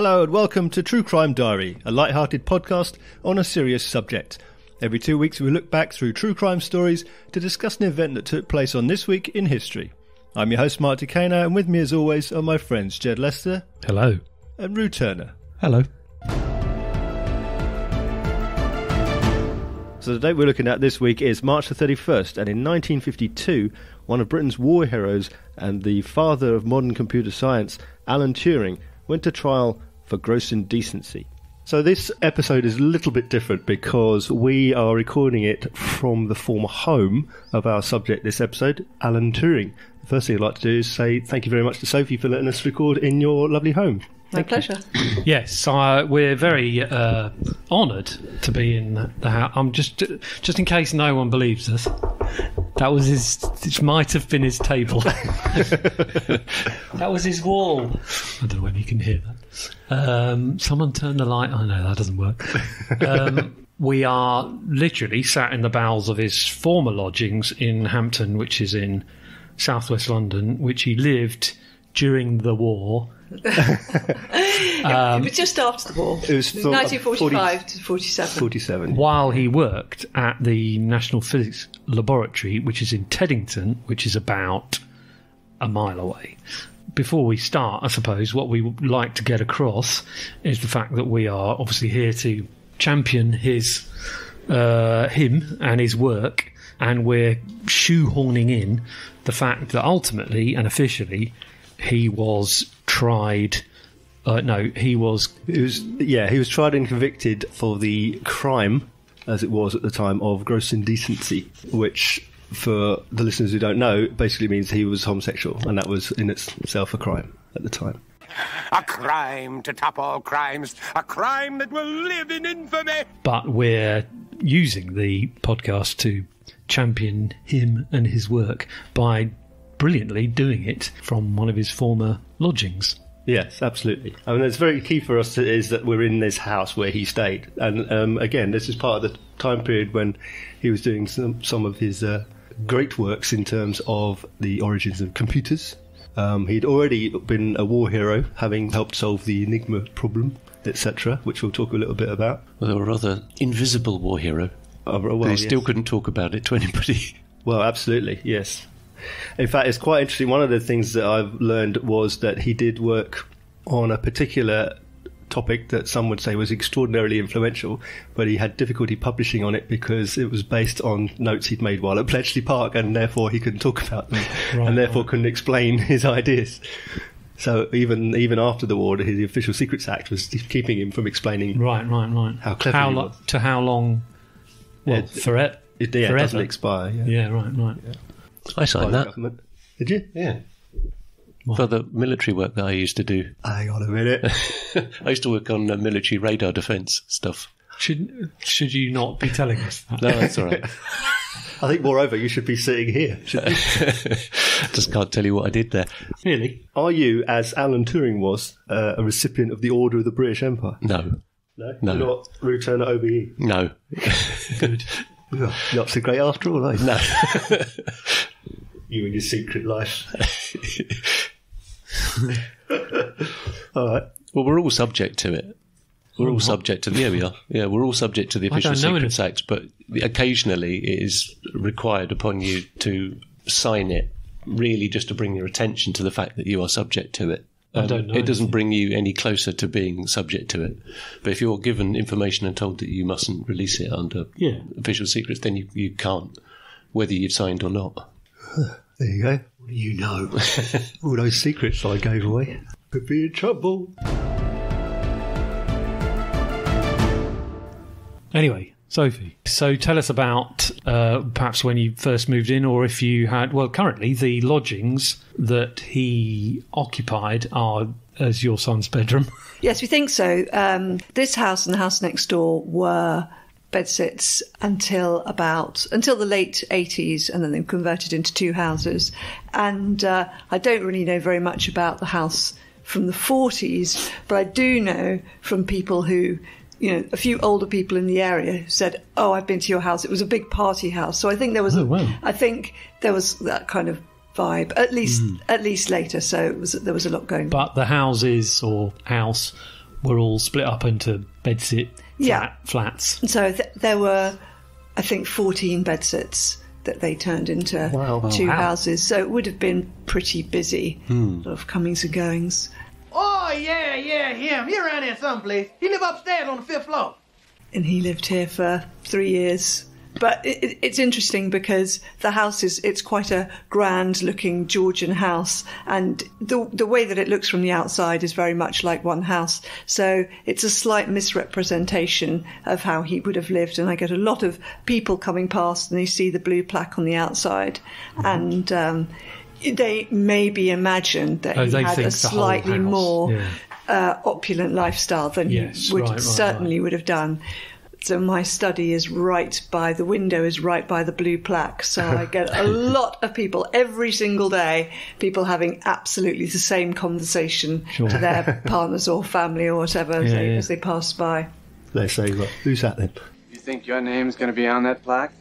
Hello and welcome to True Crime Diary, a light-hearted podcast on a serious subject. Every two weeks we look back through true crime stories to discuss an event that took place on this week in history. I'm your host Mark Decano and with me as always are my friends Jed Lester Hello. and Rue Turner. Hello. So the date we're looking at this week is March the 31st and in 1952 one of Britain's war heroes and the father of modern computer science, Alan Turing, went to trial for gross indecency. So this episode is a little bit different because we are recording it from the former home of our subject this episode, Alan Turing. The first thing I'd like to do is say thank you very much to Sophie for letting us record in your lovely home. My pleasure. Yes, uh, we're very uh, honoured to be in the house. I'm just, just in case no one believes us. That was his. It might have been his table. that was his wall. I don't know whether you can hear that. Um, someone turn the light. Oh no, that doesn't work. Um, we are literally sat in the bowels of his former lodgings in Hampton, which is in southwest London, which he lived during the war. it was just after the war. It was for- 1945 to 47. 47. while he worked at the National Physics Laboratory, which is in Teddington, which is about a mile away. Before we start, I suppose what we would like to get across is the fact that we are obviously here to champion his uh, him and his work, and we're shoehorning in the fact that ultimately and officially he was tried. Uh, no, he was He was yeah, he was tried and convicted for the crime, as it was at the time, of gross indecency, which, for the listeners who don't know, basically means he was homosexual, and that was in itself a crime at the time. A crime to top all crimes. A crime that will live in infamy. but we're using the podcast to champion him and his work by brilliantly doing it from one of his former lodgings. Yes, absolutely. I mean, it's very key for us to, is that we're in this house where he stayed, and um, again, this is part of the time period when he was doing some some of his uh, great works in terms of the origins of computers. Um, he'd already been a war hero, having helped solve the Enigma problem, etc., which we'll talk a little bit about. Well, a rather invisible war hero. Uh, well, he yes. still couldn't talk about it to anybody. Well, absolutely, yes. In fact, it's quite interesting. One of the things that I've learned was that he did work on a particular topic that some would say was extraordinarily influential, but he had difficulty publishing on it because it was based on notes he'd made while at Bletchley Park, and therefore he couldn't talk about them, Right, and therefore couldn't explain his ideas. So even even after the war, the Official Secrets Act was keeping him from explaining. Right, right, right. How clever How he lo- was. to how long? Well, It- forever. It, yeah, it forever. doesn't expire. Yeah. Yeah, right, right. I signed the that. government. Did you? Yeah. For the military work that I used to do. Hang on a minute. I used to work on uh, military radar defence stuff. Should should you not be telling us that? No, that's all right. I think, moreover, you should be sitting here. shouldn't you? Just can't tell you what I did there. Really? Are you, as Alan Turing was, uh, a recipient of the Order of the British Empire? No. No. No. You're not return at OBE. No. Good. You're not so great after all, are you? No. You and your secret life. all right. well, we're all subject to it. We're all subject to the. Yeah, we are. Yeah, we're all subject to the Official don't Secrets Act, but occasionally it is required upon you to sign it, really just to bring your attention to the fact that you are subject to it. Um, I don't know It doesn't anything. bring you any closer to being subject to it. But if you're given information and told that you mustn't release it under Yeah. official secrets, then you, you can't, whether you've signed or not. There you go. What do you know? all those secrets I gave away. Could be in trouble. Anyway, Sophie, so tell us about uh, perhaps when you first moved in, or if you had, well, currently the lodgings that he occupied are as your son's bedroom. Yes, we think so. Um, this house and the house next door were bedsits until about until the late 80s and then they converted into two houses. And uh, i don't really know very much about the house from the 40s but i do know from people who you know a few older people in the area who said oh i've been to your house. It was a big party house. So i think there was Oh, a, wow. i think there was that kind of vibe at least at least later. So it was there was a lot going on But the houses or house were all split up into bedsit Yeah. flats. So th- there were, I think, 14 bedsits that they turned into two Wow. houses. So it would have been pretty busy, Hmm. sort of comings and goings. Oh, yeah, yeah, him. He around here someplace. He live upstairs on the fifth floor. and he lived here for three years. But it, it- it's interesting because the house is it's quite a grand looking Georgian house and the the way that it looks from the outside is very much like one house. So it's a slight misrepresentation of how he would have lived and I get a lot of people coming past and they see the blue plaque on the outside and um, they maybe imagine that Oh, he had a slightly more yeah. uh, opulent lifestyle than Yes, he would right, right, certainly would have done. So uh, my study is right by the window, is right by the blue plaque. So I get a lot of people every single day, people having absolutely the same conversation Sure. to their partners or family or whatever as, they, yeah. as they pass by. They say, well, who's that then? You think your name's gonna be on that plaque?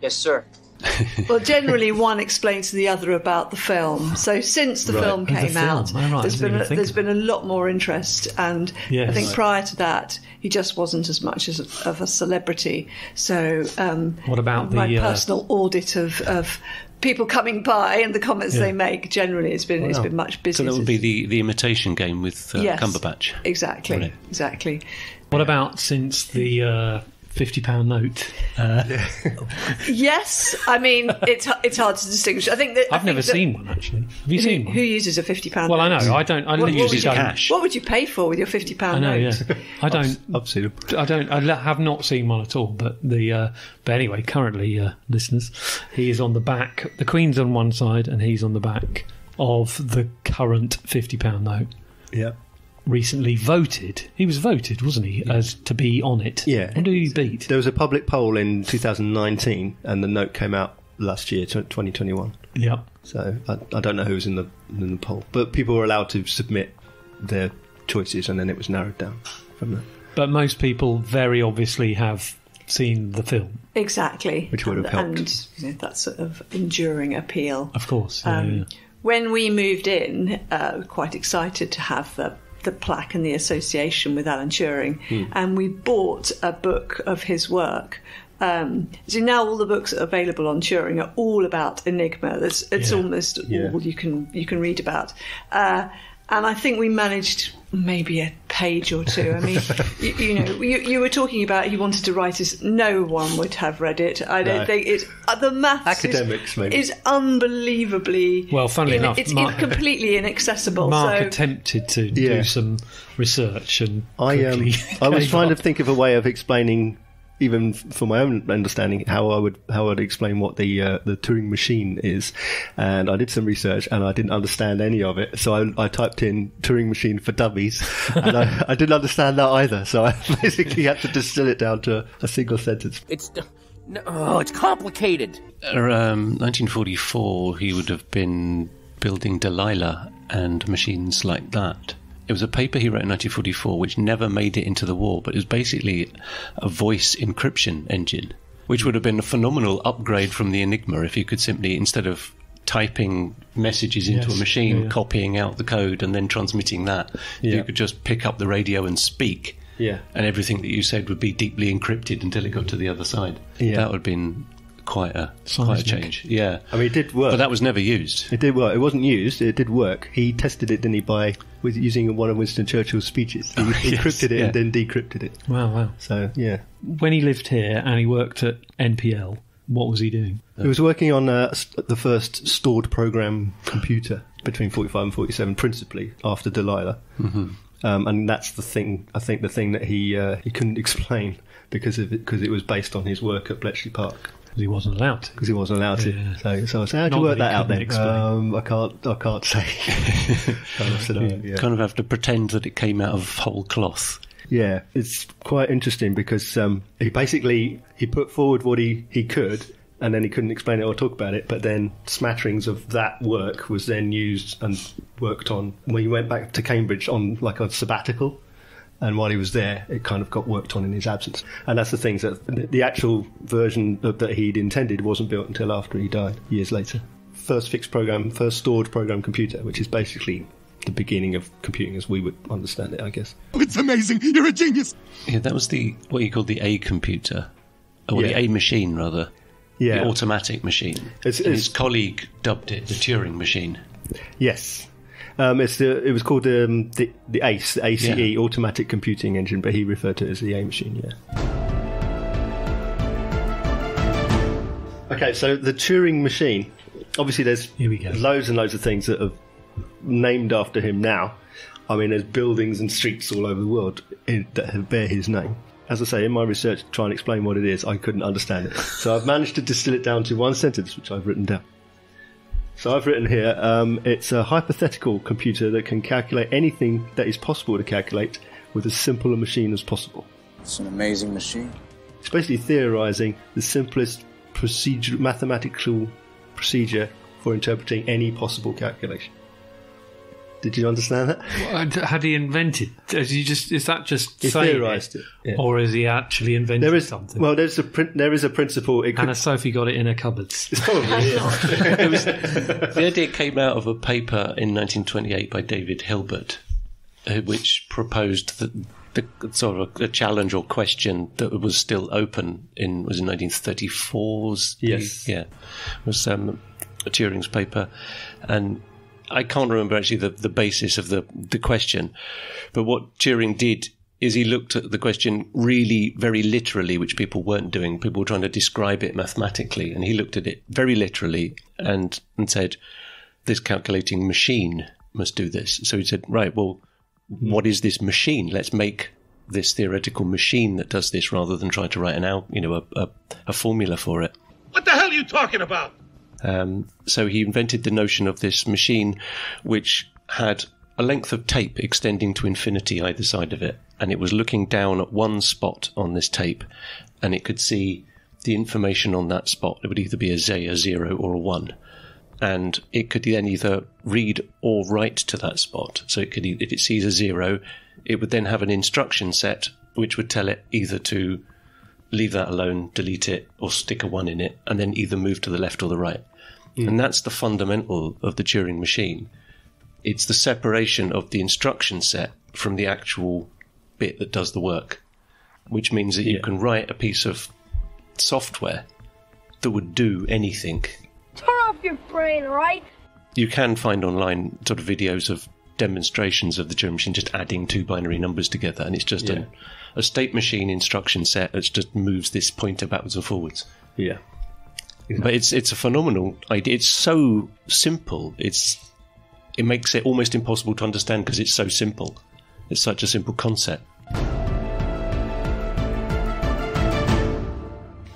Yes, sir. Well, generally, one explains to the other about the film. So since the Right. film Oh, the came film. out, Oh, right. There's been even a, think there's of been a lot more interest, and I think Right. prior to that, he just wasn't as much as a, of a celebrity. So, um, What about my the, uh, personal audit of, of people coming by and the comments Yeah. they make? Generally, it's been it's been much busier. So that would be the, the imitation game with uh, Yes. Cumberbatch. exactly Right. exactly. What about since the uh, fifty pound note? Yes, I mean it's it's hard to distinguish. I think that I I've never that- seen one actually. Have you Who, seen one? who uses a fifty pound? well, I know. I don't. I What- what usually would don't. you- cash. What would you pay for with your fifty pound note? Yeah. I don't. I've seen them. I don't. I have not seen one at all. But the. Uh, but anyway, currently, uh, listeners, he is on the back. The Queen's on one side, and he's on the back of the current fifty pound note. Yeah. Recently voted. He was voted, wasn't he, as to be on it? Yeah. What did he beat? There was a public poll in 2019, and the note came out last year, 2021. Yeah. So I, I don't know who was in the in the poll, but people were allowed to submit their choices, and then it was narrowed down from there. But most people very obviously have seen the film, Exactly, Which would have and, helped. And you know, that sort of enduring appeal. of course. Yeah, Um, yeah. When we moved in, uh, quite excited to have the the plaque and the association with Alan Turing, Hmm. and we bought a book of his work. Um, so now all the books that are available on Turing are all about Enigma. It's, it's Yeah. almost Yeah. all you can you can read about. Uh, and I think we managed maybe a page or two. I mean, you, you know, you, you were talking about he wanted to write as No one would have read it. I don't No. think it's uh, the maths Academics, is, maybe. is unbelievably Well, funnily in- enough, it's Mark- completely inaccessible. Mark so attempted to Yeah. do some research and I um, I was trying up. to think of a way of explaining, even for my own understanding, how I would how I'd explain what the uh, the Turing machine is, and I did some research and I didn't understand any of it. So I, I typed in Turing machine for dummies, and I, I didn't understand that either. So I basically had to distill it down to a single sentence. It's no, oh, it's complicated. Um, 1944, he would have been building Delilah and machines like that. It was a paper he wrote in 1944 which never made it into the war, but it was basically a voice encryption engine, which would have been a phenomenal upgrade from the Enigma if you could simply, instead of typing messages into Yes, a machine, yeah, copying out the code and then transmitting that, Yeah. you could just pick up the radio and speak. Yeah. And everything that you said would be deeply encrypted until it got to the other side. That would have been quite a quite a change. Yeah. I mean, it did work. But that was never used. It did work. It wasn't used. It did work. He tested it, didn't he, by with using one of Winston Churchill's speeches. He yes, encrypted it yeah. and then decrypted it. Wow, wow. So yeah, When he lived here and he worked at NPL, what was he doing? He was working on uh, st- the first stored program computer between 45 and 47, principally after Delilah. Mm-hmm. Um, and that's the thing, I think, the thing that he uh, he couldn't explain because of it, because it was based on his work at Bletchley Park. Because he wasn't allowed to. Because he wasn't allowed to. Yeah. So, so I said, "How do you work that that out then?" Um, I can't. I can't say. kind of scenario, yeah. Kind of have to pretend that it came out of whole cloth. Yeah, it's quite interesting because um, he basically he put forward what he, he could, and then he couldn't explain it or talk about it. But then smatterings of that work was then used and worked on when he went back to Cambridge on like a sabbatical. And while he was there, it kind of got worked on in his absence. And that's the things that the- the actual version of, that he'd intended wasn't built until after he died, years later. First fixed program, first stored program computer, which is basically the beginning of computing as we would understand it, I guess. Oh, it's amazing. You're a genius. Yeah, that was the what you called the A computer, or Yeah. the A machine rather. Yeah. The automatic machine. It's- And his colleague dubbed it the Turing machine. Yes. Um, it's the, it was called um, the the ACE, the ACE, Yeah. Automatic Computing Engine, but he referred to it as the A machine. Yeah. Okay, so the Turing machine. Obviously, there's Here we go. loads and loads of things that are named after him now. I mean, there's buildings and streets all over the world that have- bear his name. As I say, in my research to try and explain what it is, I couldn't understand it. So I've managed to distill it down to one sentence, which I've written down. So I've written here, um, it's a hypothetical computer that can calculate anything that is possible to calculate with as simple a machine as possible. It's an amazing machine. It's basically theorizing the simplest procedure, mathematical procedure for interpreting any possible calculation. Did you understand that? What- Had he invented? Has he just? Is that just He theorised it, yeah. or is he actually invented There is something? well, there's a prin- there is a principle. It could, Anna Sophie got it in her cupboards. it's probably yeah. It was, the idea came out of a paper in 1928 by David Hilbert, uh, which proposed that the sort of a challenge or question that was still open in was in 1934. was the- Yes. yeah, was um, Turing's paper, and I can't remember actually the, the basis of the the question, but what Turing did is he looked at the question really very literally, which people weren't doing. People were trying to describe it mathematically, and he looked at it very literally and and said, "This calculating machine must do this." So he said, "Right, well, hmm. what is this machine? Let's make." This theoretical machine that does this, rather than try to write an out, you know, a, a, a formula for it. What the hell are you talking about? Um, so he invented the notion of this machine, which had a length of tape extending to infinity either side of it, and it was looking down at one spot on this tape, and it could see the information on that spot. It would either be a Z, a zero, or a one, and it could then either read or write to that spot. So it could, if it sees a zero, it would then have an instruction set which would tell it either to leave that alone, delete it, or stick a one in it, and then either move to the left or the right. Hmm. And that's the fundamental of the Turing machine. It's the separation of the instruction set from the actual bit that does the work, which means that you can write a piece of software that would do anything. Turn off your brain, right? You can find online sort of videos of demonstrations of the Turing machine just adding two binary numbers together, and it's just Yeah. a, a state machine instruction set that just moves this pointer backwards and forwards. yeah. But it's it's a phenomenal idea. It's so simple. It's it makes it almost impossible to understand because it's so simple. It's such a simple concept.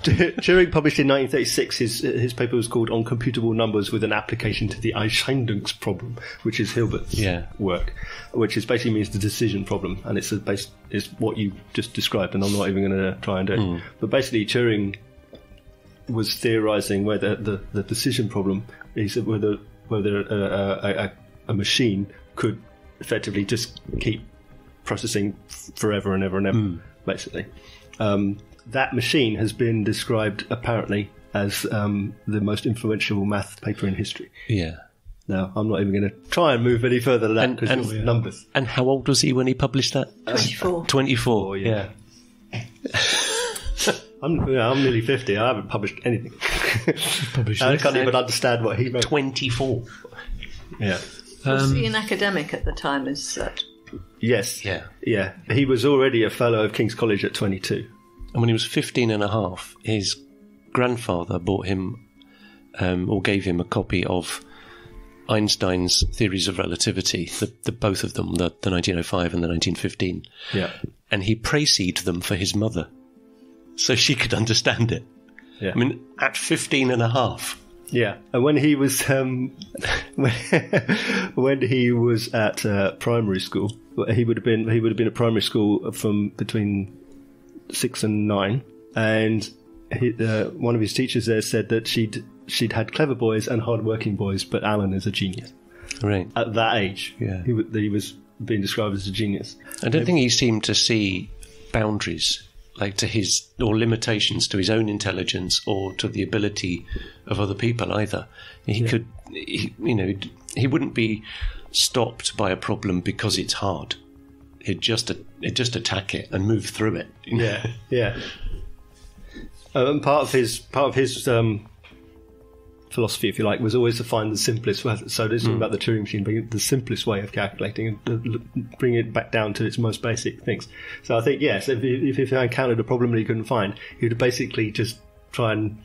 Turing published in 1936 his his paper was called On Computable Numbers with an Application to the Entscheidungsproblem, which is Hilbert's Yeah. work, which is basically means the decision problem, and it's a base is what you just described, and I'm not even going to try and do it. Hmm. But basically, Turing was theorizing whether the, the decision problem is whether whether a, a, a, a machine could effectively just keep processing forever and ever and ever, hmm. basically. Um, that machine has been described apparently as um, the most influential math paper in history. Yeah. Now, I'm not even going to try and move any further than that And- because and- it's numbers. And how old was he when he published that? 24. Twenty four. Oh, yeah. I'm, yeah, I'm nearly 50. I haven't published anything. Published I can't even understand what he wrote. Twenty four. Yeah. Was he an academic at the time? Is that Yes. Yeah. Yeah. He was already a fellow of King's College at 22. And when he was 15 and a half, his grandfather bought him um, or gave him a copy of Einstein's theories of relativity, the, the both of them, the, the 1905 and the 1915. Yeah. And he précéed them for his mother so she could understand it. Yeah. I mean, at 15 and a half. Yeah, and when he was um, when, when he was at uh, primary school, he would have been he would have been at primary school from between six and nine, and he, uh, one of his teachers there said that she'd she'd had clever boys and hard-working boys, but Alan is a genius Right. at that age. Yeah. he, he was being described as a genius. I don't think he seemed to see boundaries, like to his or limitations to his own intelligence or to the ability of other people either. He could, he, you know, he wouldn't be stopped by a problem because it's hard. He'd just he'd just attack it and move through it. you know? Yeah, yeah. Um, part of his part of his um, philosophy, if you like, was always to find the simplest way. So this is about the Turing machine, being the simplest way of calculating and bring it back down to its most basic things. So I think yes, if he, if he encountered a problem that he couldn't find, he would basically just try and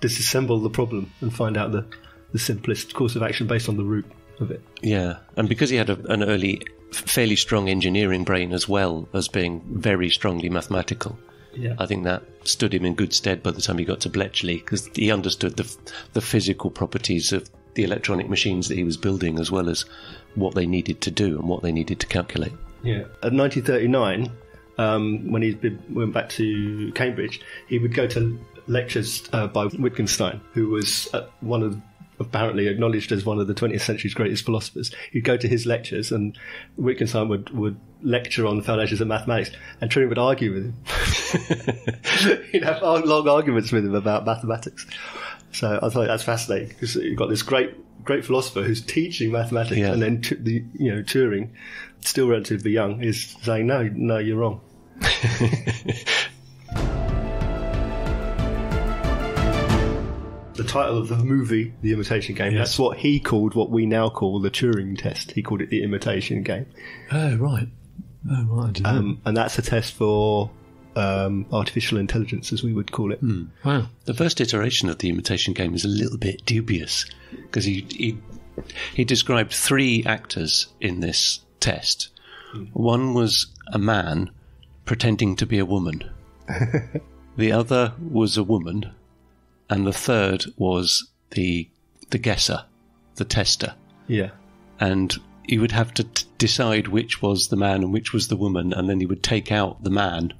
disassemble the problem and find out the the simplest course of action based on the root of it. Yeah, and because he had a, an early, fairly strong engineering brain as well as being very strongly mathematical, Yeah. I think that stood him in good stead by the time he got to Bletchley because he understood the the physical properties of the electronic machines that he was building as well as what they needed to do and what they needed to calculate. Yeah. At 1939, um, when he been- went back to Cambridge, he would go to lectures uh, by Wittgenstein, who was uh, one of apparently acknowledged as one of the 20th century's greatest philosophers. He'd go to his lectures, and Wittgenstein would, would lecture on the foundations of mathematics, and Turing would argue with him. He'd have long arguments with him about mathematics. So I thought that's fascinating because you've got this great, great philosopher who's teaching mathematics, Yeah. and then tu- the you know Turing, still relatively young, is saying no, no, you're wrong. the title of the movie, The Imitation Game, that's what he called what we now call the Turing test. He called it the Imitation Game, Oh right. Oh right. I didn't know. um, and that's a test for um, artificial intelligence, as we would call it. wow. The first iteration of the imitation game is a little bit dubious because he, he he described three actors in this test. One was a man pretending to be a woman. the other was a woman, and the third was the the guesser, the tester. Yeah, And he would have to t- decide which was the man and which was the woman, and then he would take out the man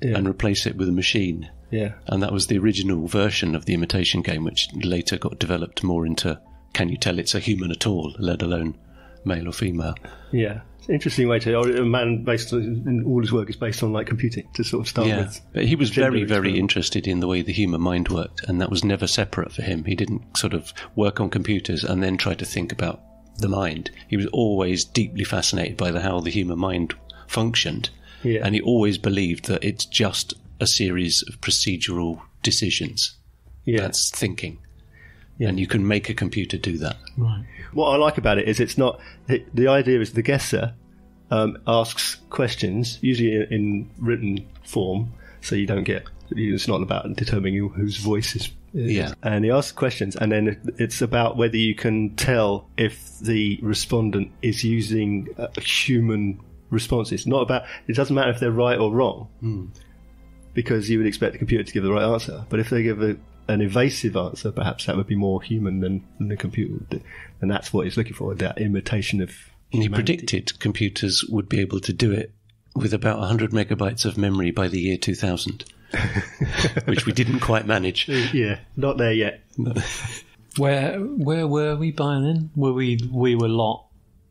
Yeah. and replace it with a machine yeah, and that was the original version of the imitation game, which later got developed more into can you tell it's a human at all, let alone male or female? yeah. It's an interesting way to. A man based on all his work is based on like computing to sort of start yeah, with. but he was very, very experiment. interested in the way the human mind worked, and that was never separate for him. He didn't sort of work on computers and then try to think about the mind. He was always deeply fascinated by the, how the human mind functioned, Yeah. and he always believed that it's just a series of procedural decisions. Yeah. That's thinking. And you can make a computer do that. Right. What I like about it is it's not the, the idea is the guesser um, asks questions usually in, in written form, so you don't get it's not about determining who- whose voice is. is. Yeah. and he asks questions, and then it's about whether you can tell if the respondent is using uh, human responses. Not about it doesn't matter if they're right or wrong, because you would expect the computer to give the right answer. But if they give a, an evasive answer, perhaps that would be more human than, than the computer would do. And that's what he's looking for, that imitation of And he predicted computers would be able to do it with about 100 megabytes of memory by the year 2000, which we didn't quite manage. Yeah, not there yet. Where where were we by then? Were we we were a lot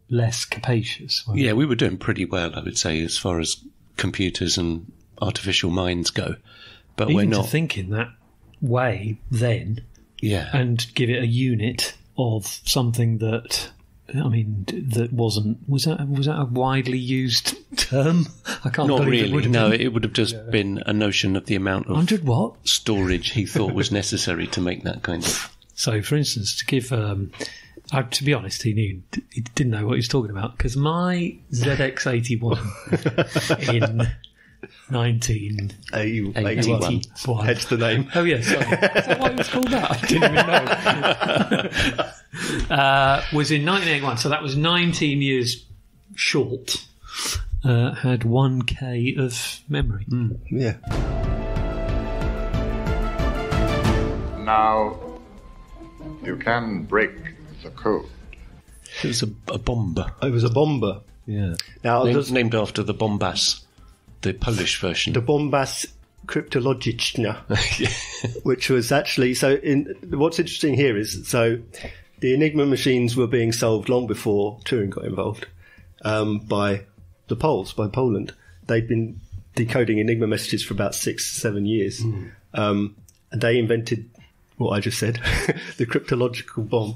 less capacious? weren't we? Yeah, we were doing pretty well, I would say, as far as computers and artificial minds go. But we're not. to think that way then, yeah. and give it a unit of something that. I mean, that wasn't was that was that a widely used term? I can't not it really. would no, been. it would have just been a notion of the amount of hundred what? storage he thought was necessary to make that kind of. So, for instance, to give, um, uh, to be honest, he knew he didn't know what he was talking about because my ZX81 in 19 81. 81. Hence the name. Oh yeah, sorry. Is that why it was called that? I didn't even know. uh, was in 1981, so that was 19 years short. Uh, had 1k of memory. Yeah. Now, you can break the code. It was a, a bomber. It was a bomber. Yeah. Now, Named, does- named after the Bombas, the Polish version. the Bombas Kryptologiczna, which was actually so. In what's interesting here is so the Enigma machines were being solved long before Turing got involved um, by the Poles, by Poland. They'd been decoding Enigma messages for about six, seven years, um, and they invented what I just said, the cryptological bomb,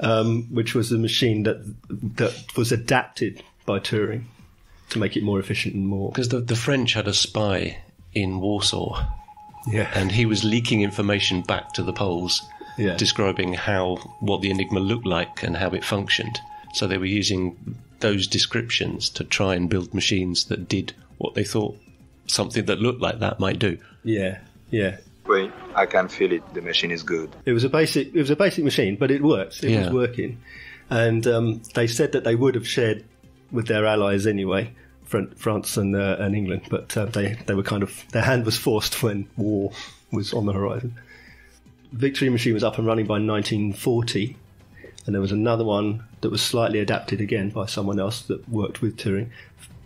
um, which was a machine that that was adapted by Turing to make it more efficient and more. Because the, the French had a spy in Warsaw, Yeah, and he was leaking information back to the Poles, Yeah. describing how what the Enigma looked like and how it functioned. So they were using those descriptions to try and build machines that did what they thought something that looked like that might do. yeah, yeah. Wait, I can feel it. The machine is good. It was a basic. It was a basic machine, but it worked. It Yeah. was working, and um, they said that they would have shared with their allies anyway, France and uh, and England. But uh, they they were kind of their hand was forced when war was on the horizon. Victory machine was up and running by 1940, and there was another one that was slightly adapted again by someone else that worked with Turing.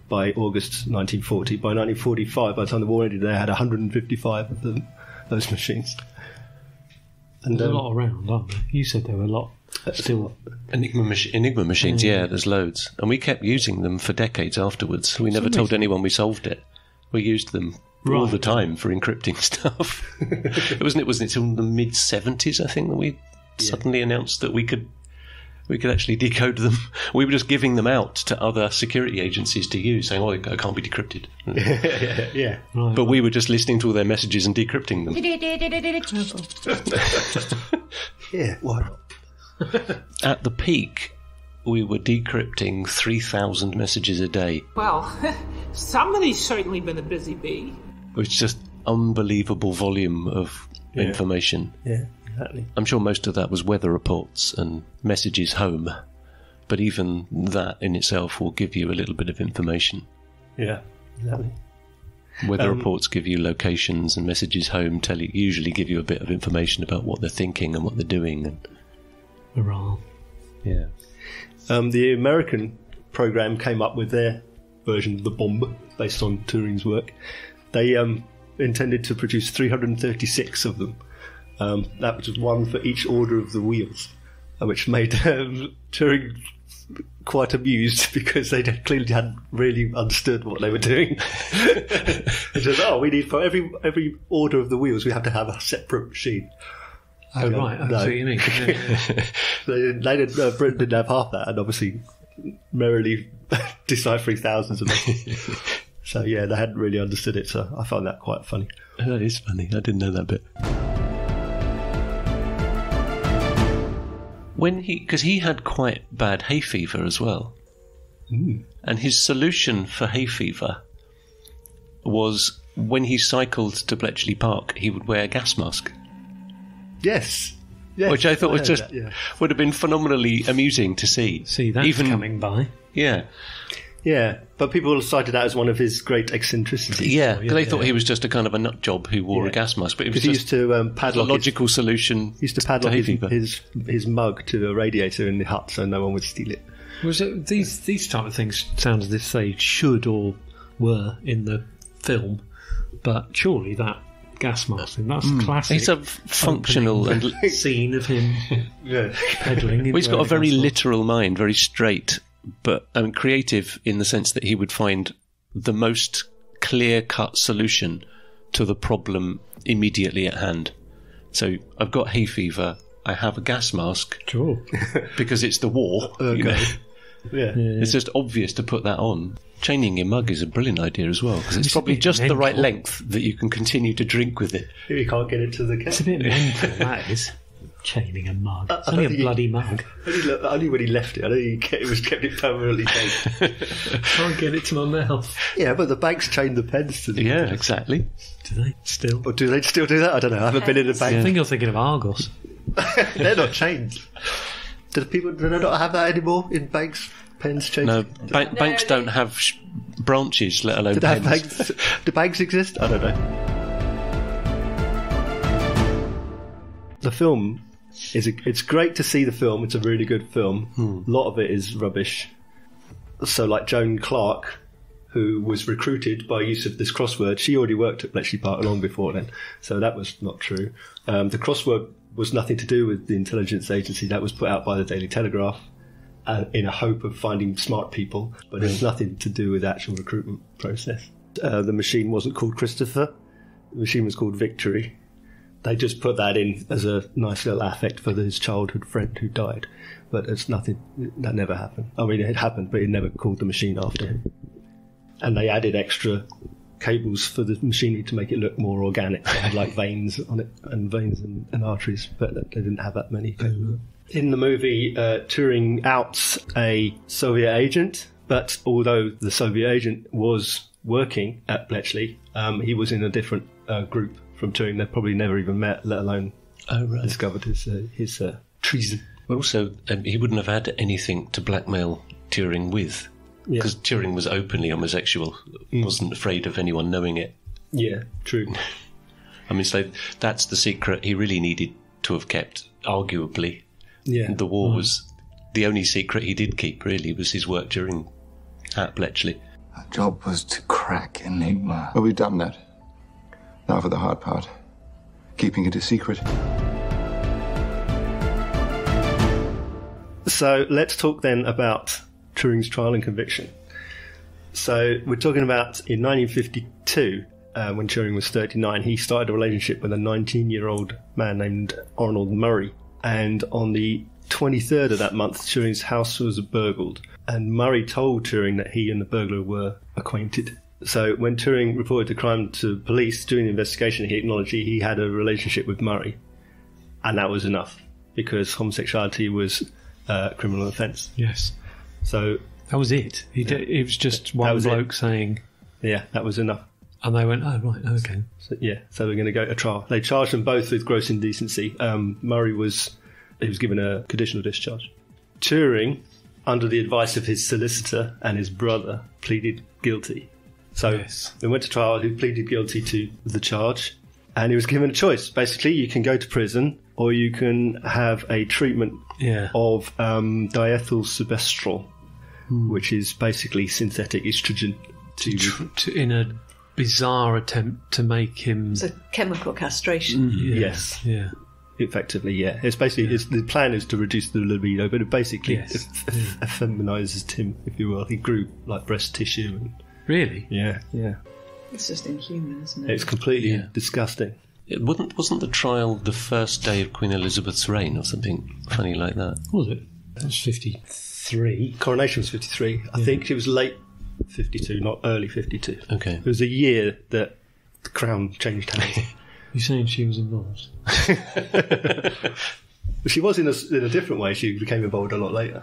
By August 1940, by 1945, by the time the war ended, they had 155 of them, those machines. And There's um, a lot around, aren't there? You said there were a lot still. Enigma, mach- Enigma machines, yeah, there's loads. And we kept using them for decades afterwards. We never told anyone we solved it. We used them all Right. the time for encrypting stuff. it wasn't it wasn't until the mid seventies, I think, that we suddenly announced that we could we could actually decode them. We were just giving them out to other security agencies to use, saying, "Oh, it can't be decrypted." yeah. Right. but we were just listening to all their messages and decrypting them. Yeah, why not? At the peak, we were decrypting three thousand messages a day. Well, somebody's certainly been a busy bee. It was just unbelievable volume of Yeah. information. Yeah, exactly. I'm sure most of that was weather reports and messages home, but even that in itself will give you a little bit of information. Yeah, exactly. Weather Um, reports give you locations, and messages home tell you usually give you a bit of information about what they're thinking and what they're doing. And Yeah, Um, the American program came up with their version of the bomb based on Turing's work. They um, intended to produce 336 of them. Um, that was one for each order of the wheels, uh, which made um, Turing quite amused because they clearly hadn't really understood what they were doing. it says, "Oh, we need for every every order of the wheels, we have to have a separate machine." Oh, Okay, right. I no. see what you mean. They, they did, uh, Britain didn't have half that, and obviously merrily deciphering thousands of them. so yeah, they hadn't really understood it. So I found that quite funny. that is funny. I didn't know that bit. When he, because he had quite bad hay fever as well, and his solution for hay fever was when he cycled to Bletchley Park, he would wear a gas mask. Yes, yes which I thought was just that, yeah. would have been phenomenally amusing to see. See, that's Even coming by. yeah, yeah. But people cited that as one of his great eccentricities. Yeah, they thought he was just a kind of a nut job who wore a gas mask, but it was because he used to um, a padlock his, logical solution. he used to padlock hay his, his his mug to a radiator in the hut so no one would steal it. Was it these these type of things sound as if they should or were in the film, but surely that gas mask thing, that's classic. It's a functional and scene of him Yeah, pedaling. Well, he's got a very literal mind, very straight, but um, creative in the sense that he would find the most clear cut solution to the problem immediately at hand. So I've got hay fever. I have a gas mask Sure. because it's the war. you know. yeah. It's just obvious to put that on. Chaining your mug is a brilliant idea as well because it's, It's probably bit just the right length that you can continue to drink with it. You can't get it to the It's gas. a bit mental, that is. Chaining a mug. It's I only a don't he- bloody mug. Only, lo- only when he left it. I know he kept, it was kept it permanently chained. Can't get it to my mouth. yeah, but the banks chained the pens to the Yeah, exactly. Do they still? Or do they still do that? I don't know. I haven't been in a bank. I think you're thinking of Argos. They're not chained. Do the people do they not have that anymore in banks? Pens chained. No, ba- banks don't have sh- branches, let alone Do, pens. banks? do banks exist? I don't know. The film is a, it's great to see the film. It's a really good film. A lot of it is rubbish. So, like Joan Clarke, who was recruited by use of this crossword, she already worked at Bletchley Park long before then, so that was not true. Um, the crossword was nothing to do with the intelligence agency. That was put out by the Daily Telegraph uh, in a hope of finding smart people, but it's nothing to do with the actual recruitment process. Uh, the machine wasn't called Christopher. The machine was called Victory. they just put that in as a nice little affect for his childhood friend who died. But it's nothing. That never happened. I mean, it happened, but it never called the machine after him. And they added extra cables for the machinery to make it look more organic, It had like veins on it and veins and, and arteries, but they didn't have that many. In the movie, uh, Turing outs a Soviet agent, but although the Soviet agent was working at Bletchley, um, he was in a different uh, group from Turing. They probably never even met, let alone Oh, right. discovered his uh, his uh, treason. But also, um, he wouldn't have had anything to blackmail Turing with. Yeah. Because Turing was openly homosexual, wasn't afraid of anyone knowing it. Yeah, true. I mean, so that's the secret he really needed to have kept, arguably. Yeah. The war was the only secret he did keep, really, was his work during at Bletchley. Our job was to crack Enigma. Well, we've done that. Now for the hard part keeping it a secret. So let's talk then about Turing's trial and conviction. So we're talking about in 1952, uh, when Turing was 39, he started a relationship with a 19 year old man named Arnold Murray. And on the 23rd of that month, Turing's house was burgled. And Murray told Turing that he and the burglar were acquainted. So when Turing reported the crime to police during the investigation, he acknowledged he had a relationship with Murray. And that was enough because homosexuality was a criminal offence. Yes. So That was it. He did, it was just one was it. bloke saying, yeah, that was enough. And they went, "Oh right, okay." So, yeah, so we're going to go to trial. They charged them both with gross indecency. Um, Murray was he was given a conditional discharge. Turing, under the advice of his solicitor and his brother, pleaded guilty. So Yes. they went to trial. He pleaded guilty to the charge, and he was given a choice. Basically, you can go to prison or you can have a treatment Yeah. of um, diethyl stilbestrol, Hmm. which is basically synthetic estrogen. To, Tr- to, in a bizarre attempt to make him. It's a chemical castration. Mm, yeah. Yes. Yeah. effectively, yeah. It's basically it's, the plan is to reduce the libido, but it basically Yes. eff- eff- effeminizes Tim, if you will. He grew like breast tissue, and Really? yeah, yeah. It's just inhuman, isn't it? It's completely Yeah. disgusting. It wasn't, wasn't the trial the first day of Queen Elizabeth's reign or something funny like that? Was it? That was fifty-three. Coronation was fifty three. I think it was late fifty two, not early fifty two. Okay. It was a year that the crown changed hands. You saying she was involved? she was in a, in a different way. She became involved a lot later.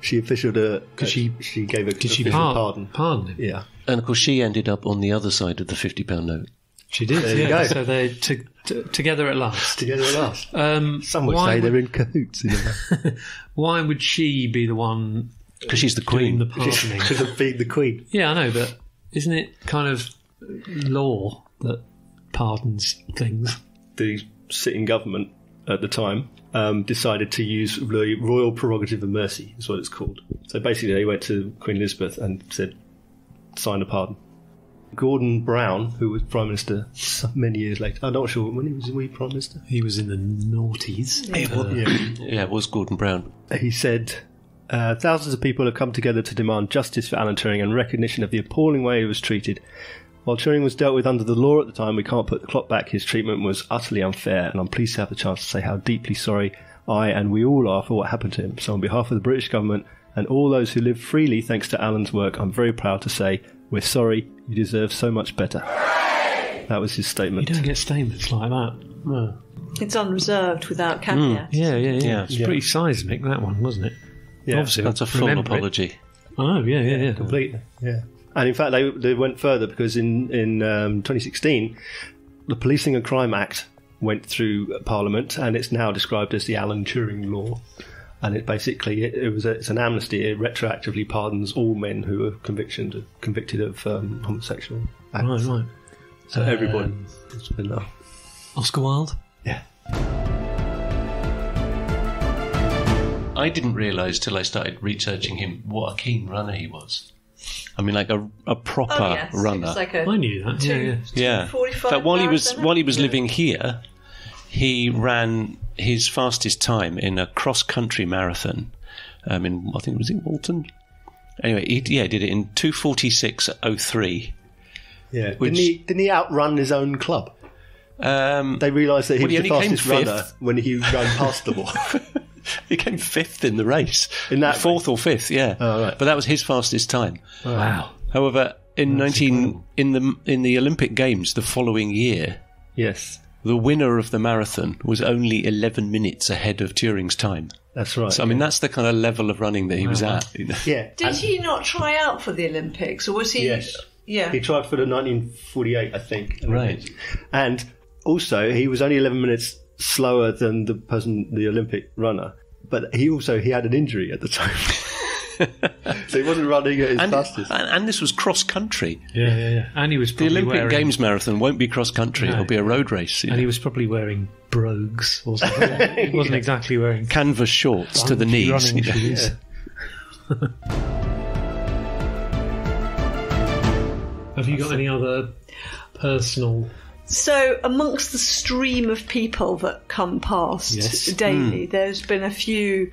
She officialed a. Could she- She gave a Did she par- pardon. pardon him? Yeah. And of course, she ended up on the other side of the £50 note. She did. There you yeah. go. So they're t- t- together at last. Together at last. Um, Some would say would, they're in cahoots. You know? Why would she be the one Because she's the queen. the pardoning? Should have been the queen. yeah, I know, but isn't it kind of law that pardons things? The sitting government at the time um, decided to use the royal prerogative of mercy, is what it's called. So basically, they went to Queen Elizabeth and said, sign a pardon. Gordon Brown, who was Prime Minister many years later, I'm not sure when he was, was he Prime Minister? He was in the noughties. Yeah. Yeah, it was Gordon Brown. he said, uh, Thousands of people have come together to demand justice for Alan Turing and recognition of the appalling way he was treated. While Turing was dealt with under the law at the time, we can't put the clock back. His treatment was utterly unfair, and I'm pleased to have the chance to say how deeply sorry I and we all are for what happened to him. So, on behalf of the British government and all those who live freely thanks to Alan's work, I'm very proud to say we're sorry. You deserve so much better. That was his statement. You statement. don't get statements like that. No. It's unreserved without caveat. Yeah, yeah, yeah. Yeah. It's Yeah. pretty seismic that one, wasn't it? Yeah. Obviously, That's a full remember it. apology. Oh, yeah, yeah, yeah. completely. Yeah, and in fact, they they went further because in in um, 2016, the Policing and Crime Act went through Parliament, and it's now described as the Alan Turing Law. And it basically it, it was a, it's an amnesty. It retroactively pardons all men who are convicted convicted of um, homosexual acts. Right, right. So everybody Um, has been uh, Oscar Wilde? yeah. I didn't realise till I started researching him what a keen runner he was. I mean, like a, a proper Oh, yes. runner. It's like a I knew that. Yeah, yeah. yeah. But while he was marathon? while he was living here, he ran his fastest time in a cross country marathon. Um, in I think it was in Walton. Anyway, he yeah did it in two forty six oh three. Yeah, Which- didn't he? Didn't he outrun his own club? Um, They realised that he Well, he was the fastest runner when he ran past the ball. he came fifth in the race. In that fourth or fifth, yeah. Oh, right. But that was his fastest time. Wow. However, in nineteen in the in the Olympic Games the following year, yes, the winner of the marathon was only eleven minutes ahead of Turing's time. that's right. So I mean, that's the kind of level of running that he was at. you know. yeah. Did and- he not try out for the Olympics, or was he? Yes. Yeah. He tried for the 1948, I think. Right. And also, he was only 11 minutes slower than the person, the Olympic runner. But he also he had an injury at the time, so he wasn't running at his And, fastest. and, and this was cross country. Yeah, yeah, yeah. And he was The Olympic wearing, Games marathon won't be cross country; No. it'll be a road race. and know. he was probably wearing brogues or something. He wasn't exactly wearing canvas shorts to the knees. running shoes. Have you got any other personal? So, amongst the stream of people that come past Yes. daily, there's been a few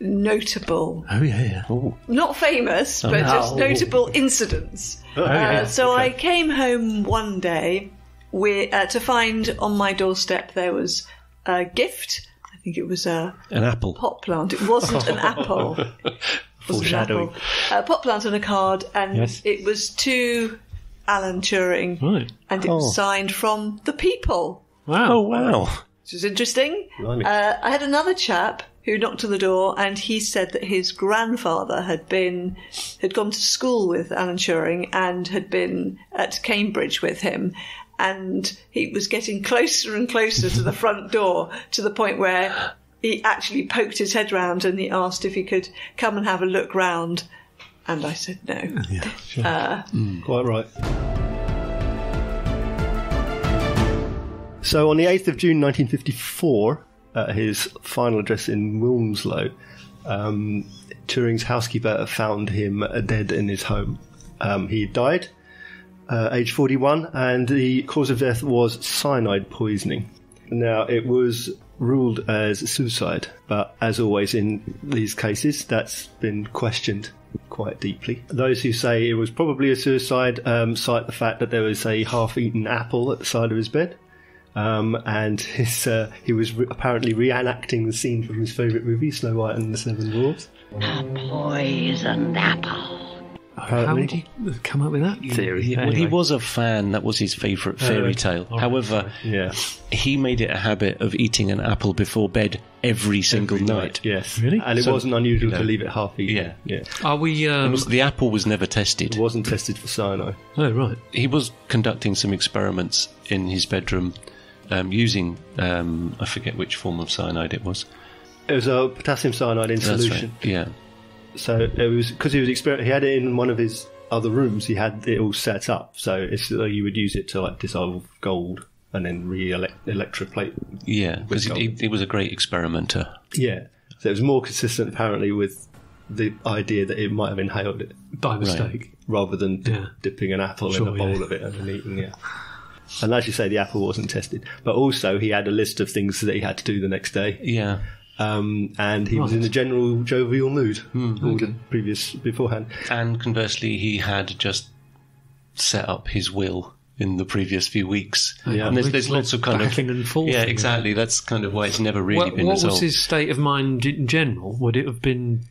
notable, Oh yeah, yeah. Oh, not famous, but no. just notable incidents. Oh, yeah. Uh, so I came home one day with, uh, to find on my doorstep there was a gift. I think it was a an apple. pot plant. It wasn't an apple. It wasn't an Foreshadowing. apple. A pot plant on a card, and Yes. it was to Alan Turing, Right. and it Oh. was signed from the people, Wow. Oh wow! which was interesting. Uh, I had another chap who knocked on the door, and he said that his grandfather had been had gone to school with Alan Turing and had been at Cambridge with him. And he was getting closer and closer to the front door to the point where he actually poked his head round and he asked if he could come and have a look round. And I said no. Uh, Quite right. So on the 8th of June 1954, at his final address in Wilmslow, um, Turing's housekeeper found him uh, dead in his home. Um, he died, uh, age 41, and the cause of death was cyanide poisoning. Now, it was ruled as suicide, but as always in these cases, that's been questioned quite deeply. Those who say it was probably a suicide um, cite the fact that there was a half-eaten apple at the side of his bed, um, and his, uh, he was re- apparently reenacting the scene from his favourite movie, Snow White and the Seven Dwarfs. A poisoned apple. How Apparently. did he come up with that theory? Yeah, well, he was a fan. That was his favourite Oh, fairy okay. tale. All right, However, Yeah, he made it a habit of eating an apple before bed every single night. yes, Really? and it So, wasn't unusual you know, to leave it half-eaten. yeah. yeah. Are we? Um, also, the apple was never tested. It wasn't tested for cyanide. oh right. He was conducting some experiments in his bedroom um, using, um, I forget which form of cyanide it was. It was a potassium cyanide in That's solution. right. Yeah. So it was because he was exper- he had it in one of his other rooms. He had it all set up, so it's like you would use it to like dissolve gold and then re-electroplate. Yeah, because he, he, he was a great experimenter. Yeah, so it was more consistent apparently with the idea that it might have inhaled it By mistake. rather than di- Yeah. dipping an apple Sure, in a bowl yeah. of it and then eating it. And as you say, the apple wasn't tested, but also he had a list of things that he had to do the next day. Yeah. Um, and he was in a general jovial mood all the previous beforehand. And conversely, he had just set up his will in the previous few weeks. Yeah. And there's, there's lots of kind of and forth, Yeah, you know. exactly. That's kind of why it's never really what been what resolved. was his state of mind in general? Would it have been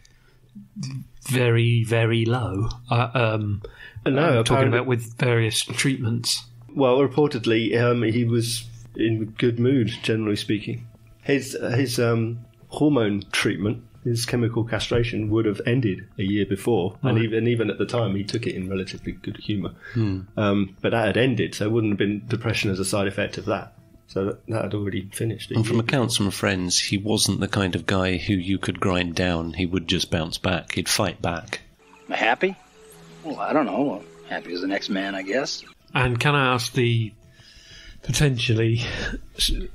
very, very low? Uh, um, Uh, no, I'm talking about with various treatments. Well, reportedly, um, he was in good mood, generally speaking. His his um, hormone treatment, his chemical castration, would have ended a year before, and Right. even even at the time, he took it in relatively good humour. Um, but that had ended, so it wouldn't have been depression as a side effect of that. So that, that had already finished. And from accounts from friends, he wasn't the kind of guy who you could grind down. He would just bounce back. He'd fight back. Happy? Well, I don't know. Happy as the next man, I guess. And can I ask the potentially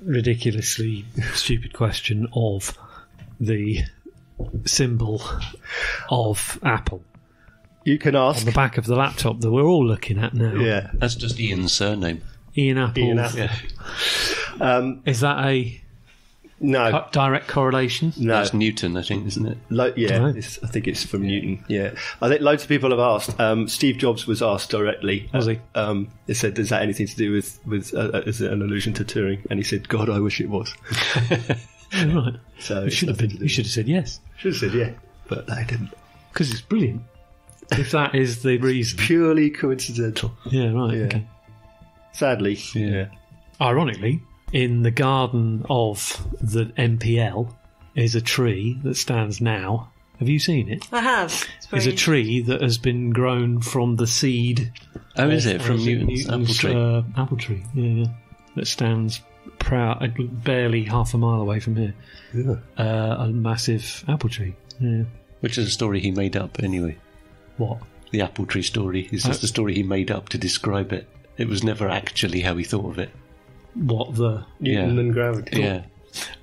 ridiculously stupid question of the symbol of Apple you can ask on the back of the laptop that we're all looking at now? Yeah, That's just Ian's surname. Ian Apple. Ian Apple. Um, Is that a No. Co- direct correlation. No. That's Newton, I think, isn't it? Lo- yeah, it's, I think it's from Newton. Yeah, I think loads of people have asked. Um, Steve Jobs was asked directly. Was he? Um, they said, "Does that anything to do with with uh, uh, is it an allusion to Turing?" And he said, "God, I wish it was." Oh, right. So You should have been. You should have said yes Should have said yeah, but I didn't. because it's brilliant. If that is the reason. Purely coincidental. Yeah. Right. Yeah. Okay. Sadly, yeah. Ironically, in the garden of the NPL is a tree that stands now. Have you seen it? I have. It's Is a tree that has been grown from the seed. Oh, is it? From of Newton's apple tree? Uh, apple tree, yeah, yeah. That stands proud, uh, barely half a mile away from here. Yeah. Uh, a massive apple tree. Yeah. Which is a story he made up anyway. What? The apple tree story is just Uh, a story he made up to describe it. It was never actually how he thought of it. What the? Newton Yeah. and gravity. Yeah.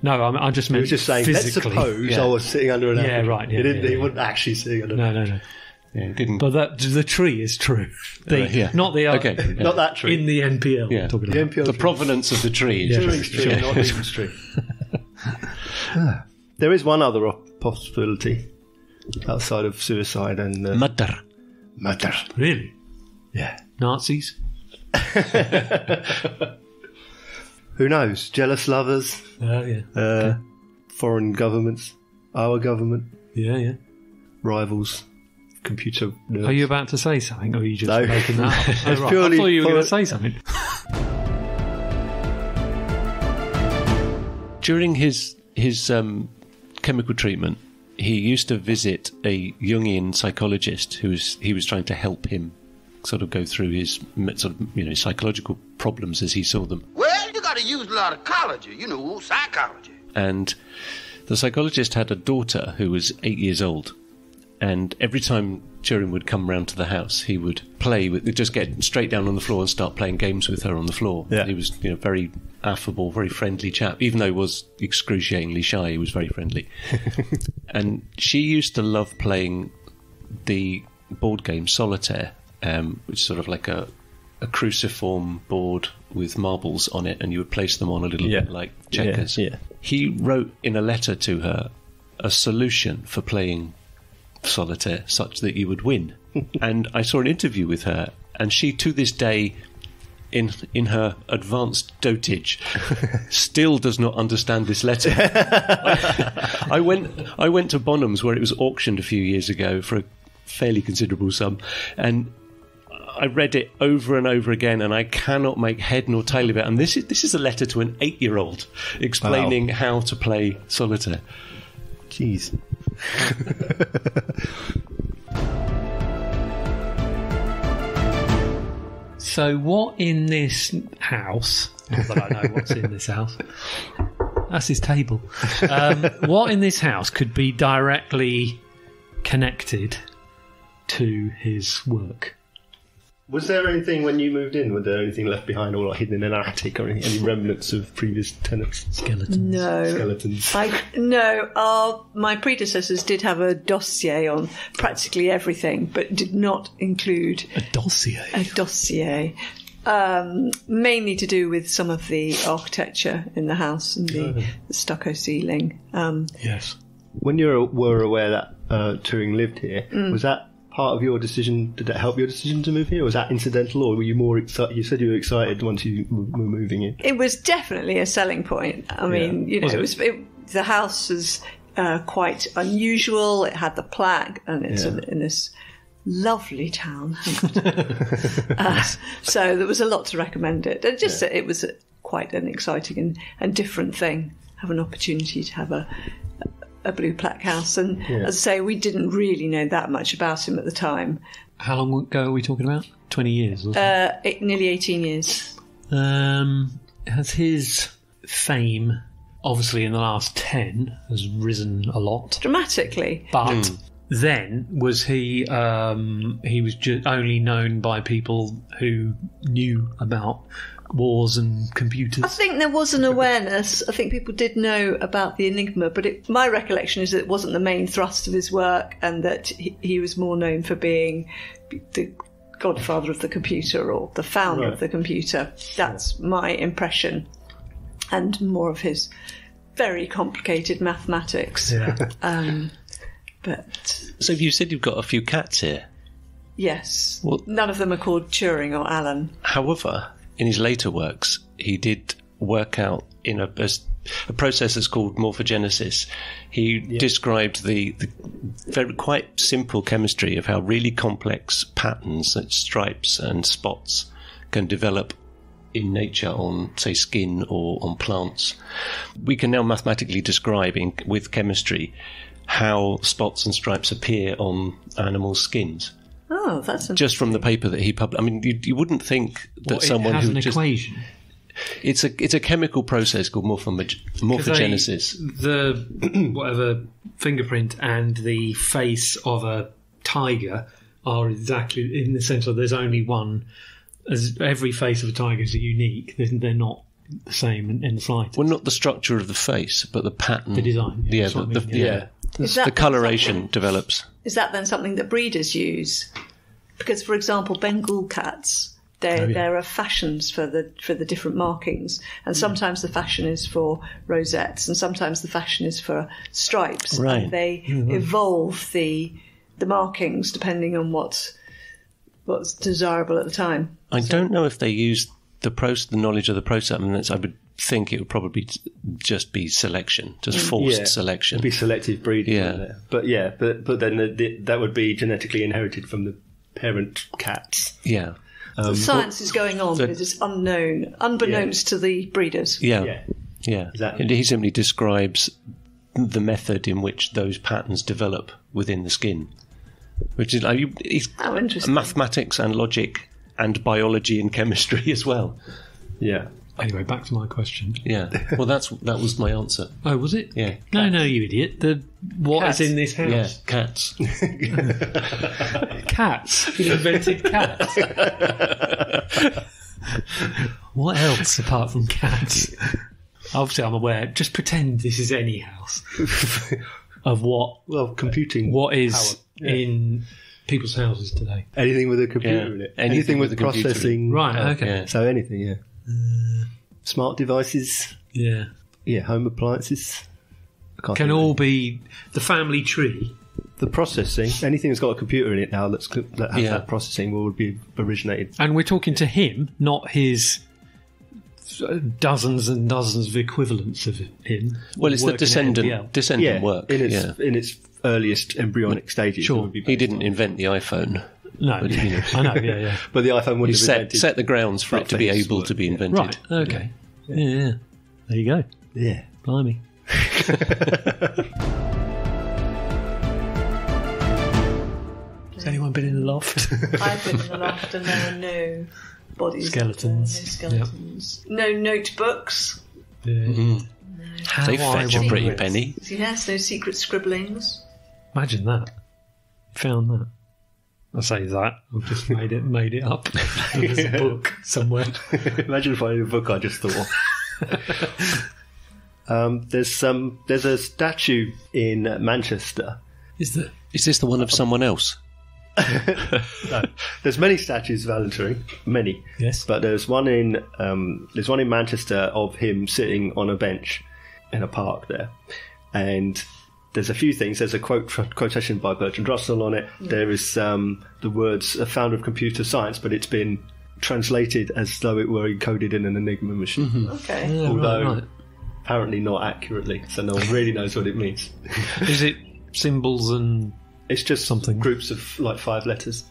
No, I, I just He was just saying, let's physically. suppose Yeah. I was sitting under an Yeah, apple. right, yeah, he, didn't, yeah, he yeah. wasn't actually sitting under. No, no, no. Yeah, he didn't. But that the tree is true. The, Uh, yeah. Not the Okay, yeah. Not that tree. in the NPL. yeah. Talking the about. The provenance of the tree. is Yeah. Turing's tree, not Newton's tree. there is one other possibility outside of suicide and uh, Murder. murder. Really? Yeah. Nazis? Who knows? Jealous lovers, Oh, yeah. uh, foreign governments, our government, Yeah, yeah. rivals, computer. Nerds. Are you about to say something, or are you just No. making that up? Oh, It's right. purely I thought you were going to say something. During his his um, chemical treatment, he used to visit a Jungian psychologist who was he was trying to help him sort of go through his sort of you know psychological problems as he saw them. Well, you gotta use a lot of psychology, you know, psychology. And the psychologist had a daughter who was eight years old. And every time Turing would come round to the house, he would play with, just get straight down on the floor and start playing games with her on the floor. Yeah. He was, you know, very affable, very friendly chap. Even though he was excruciatingly shy, he was very friendly. and she used to love playing the board game Solitaire, um, which is sort of like a, a cruciform board with marbles on it, and you would place them on a little Yeah. bit like checkers. Yeah, yeah. He wrote in a letter to her a solution for playing solitaire such that you would win. and I saw an interview with her, and she, to this day, in in her advanced dotage, still does not understand this letter. I went I went to Bonhams where it was auctioned a few years ago for a fairly considerable sum, and I read it over and over again, and I cannot make head nor tail of it. And this is this is a letter to an eight year old explaining how to play solitaire. Jeez. So, what in this house? Not that I know what's in this house. That's his table. Um, what in this house could be directly connected to his work? Was there anything when you moved in? Was there anything left behind, or like hidden in an attic, or any, any remnants of previous tenants? Skeletons. No. Skeletons. I no. Our my predecessors did have a dossier on practically everything, but did not include A dossier. a dossier. Um, mainly to do with some of the architecture in the house and the, the stucco ceiling. Um, Yes. When you were aware that uh, Turing lived here, Mm. was that part of your decision? Did that help your decision to move here? Was that incidental, or were you more excited? You said you were excited once you w- were moving in. it was definitely a selling point. I mean, you know, Was it it? was it, the house was uh, quite unusual. It had the plaque, and it's Yeah. in, in this lovely town. uh, so there was a lot to recommend it. And just that it was a, quite an exciting and, and different thing. Have an opportunity to have a a blue plaque house, and Yeah. as I say, we didn't really know that much about him at the time. How long ago are we talking about? 20 years? Or Uh, eight, nearly eighteen years. Um, has his fame, obviously in the last 10, has risen a lot. Dramatically. But then, was he, um, he was ju- only known by people who knew about wars and computers? I think there was an awareness. I think people did know about the Enigma, but it, my recollection is that it wasn't the main thrust of his work, and that he, he was more known for being the godfather of the computer or the founder Right. of the computer. That's my impression, and more of his very complicated mathematics. Yeah. Um, but So if you said you've got a few cats here. yes, Well- none of them are called Turing or Alan. However, in his later works, he did work out in a, a, a process that's called morphogenesis. He described the, the very quite simple chemistry of how really complex patterns, such stripes and spots, can develop in nature on, say, skin or on plants. We can now mathematically describe in, with chemistry how spots and stripes appear on animals' skins. Oh, that's Just from the paper that he published. I mean, you, you wouldn't think that What, it someone has who an just equation. it's a it's a chemical process called morphomog- 'Cause they- morphogenesis. the whatever fingerprint and the face of a tiger are exactly in the sense that there's only one. As every face of a tiger is unique, they're, they're not the same in, in the slightest. Well, not the structure of the face, but the pattern, The design, yeah, Yeah, the, what I the, yeah. yeah. The, Is that the coloration develops. Is that then something that breeders use? Because, for example, Bengal cats, there Oh, yeah. there are fashions for the for the different markings, and Hmm. sometimes the fashion is for rosettes, and sometimes the fashion is for stripes, Right. and they Mhm. evolve the the markings depending on what what's desirable at the time. I don't know if they use the process, the knowledge of the process. I mean, that's, I would think it would probably just be selection, just forced Yeah, selection. It'd be selective breeding. Yeah. But yeah, but but then the, the, that would be genetically inherited from the parent cats. yeah, Um, Science is going on, but it's unknown, unbeknownst to the breeders. yeah, Yeah. yeah. Exactly. And he simply describes the method in which those patterns develop within the skin, which is like, you- it's How interesting. mathematics and logic and biology and chemistry as well. yeah. Anyway, back to my question. Yeah. Well, that's that was my answer. Oh, was it? Yeah. No, no, you idiot. The what is Cats. in this house? Yeah, house? cats. Cats. He invented cats. what else apart from cats? Obviously, I'm aware. Just pretend this is any house of what Well, computing. what is power. Yeah. in people's houses today. anything with a computer Yeah. in it. Anything Anything, with with, a computer in it. processing. Right. uh, okay. yeah. So anything, yeah. Smart devices. Yeah. Yeah, home appliances. Can't Can all be the family tree. the processing. Anything that's got a computer in it now that's that has Yeah. that processing will be originated. And we're talking to him, not his uh, dozens and dozens of equivalents of him. Well, it's the descendant descendant yeah, work. in its yeah. in its earliest embryonic stages. Sure. it would be He didn't on. invent the iPhone. No, But, you know. I know. Yeah, yeah. but the iPhone He would have set, invented. set the grounds for it to be able work, to be yeah. invented. Right. Okay. Yeah. yeah. There you go. Yeah. Blimey. Has anyone been in the loft? I've been in the loft and there are no bodies. Skeletons. No skeletons. No notebooks. Yeah. Mm. How They I fetch a pretty it. penny. Yes, no secret scribblings. Imagine that. Found that. I say that. I've just made it made it up. There's a book somewhere. Imagine finding a book I just thought. um, there's some. There's a statue in Manchester. Is there? Is this the one of someone else? No, there's many statues of Alan Turing, many. Yes. But there's one in um, there's one in Manchester of him sitting on a bench in a park there, and there's a few things. There's a quote quotation by Bertrand Russell on it. There is um, the words "a founder of computer science," but it's been translated as though it were encoded in an Enigma machine, Okay. Yeah, although right, right. apparently not accurately. So no one really knows what it means. Is it symbols and It's just Something. groups of like five letters.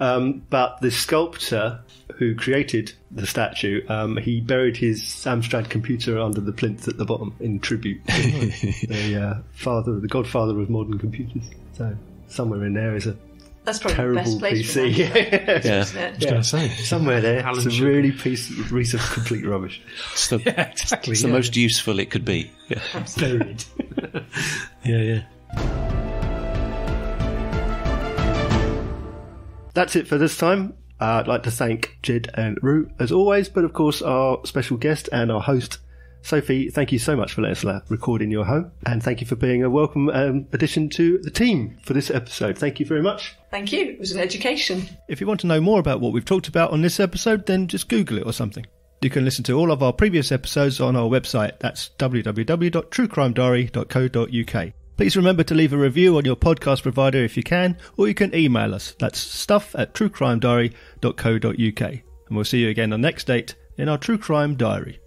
Um, but the sculptor who created the statue, um, he buried his Amstrad computer under the plinth at the bottom in tribute to the uh, father, the godfather of modern computers. So somewhere in there is a That's probably terrible the best place PC. for that. Yeah. isn't? I was going to say. somewhere there, Alan it's a Turing. really piece, piece of complete rubbish. It's the, Yeah, exactly. it's the most useful it could be. Yeah. buried. yeah, yeah. That's it for this time. Uh, I'd like to thank Jed and Rue as always, but of course our special guest and our host, Sophie. Thank you so much for letting us record in your home, and thank you for being a welcome um, addition to the team for this episode. Thank you very much. Thank you. It was an education. If you want to know more about what we've talked about on this episode, then just Google it or something. You can listen to all of our previous episodes on our website. That's www.truecrimediary.co.uk. Please remember to leave a review on your podcast provider if you can, or you can email us. That's stuff at truecrimediary.co.uk. And we'll see you again on next date in our True Crime Diary.